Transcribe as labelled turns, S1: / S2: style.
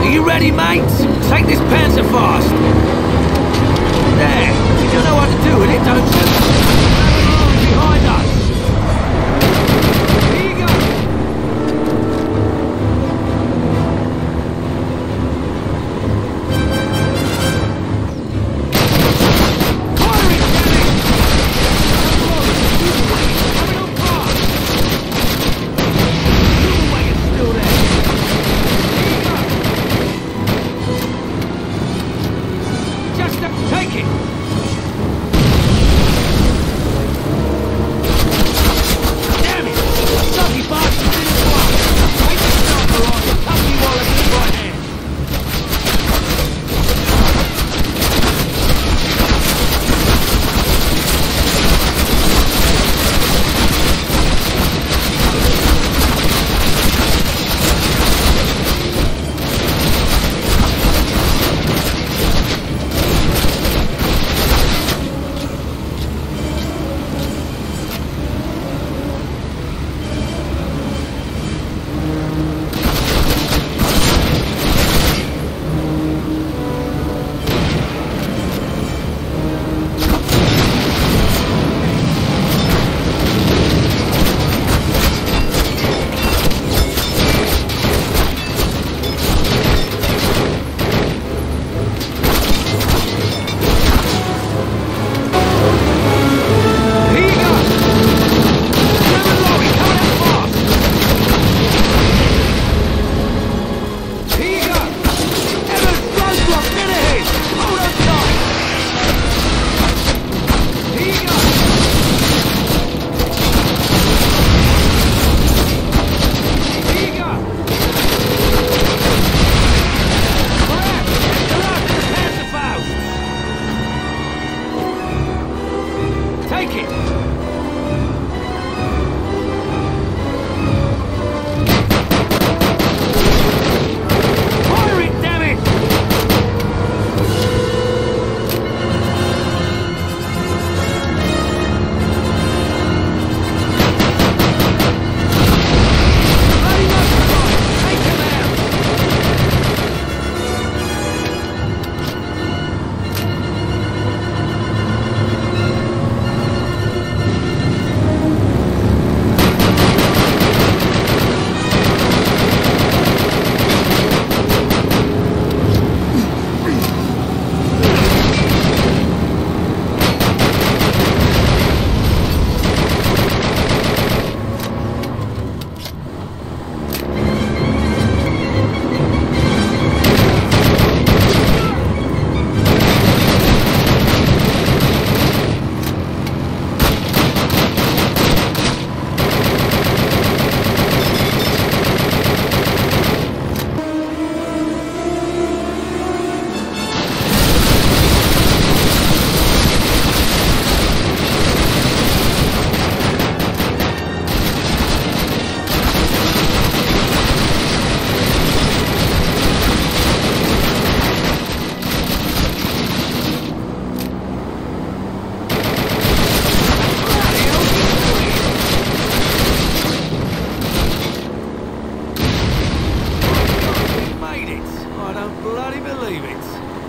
S1: Are you ready, mates? Take this panzer fast. You take it! Savings.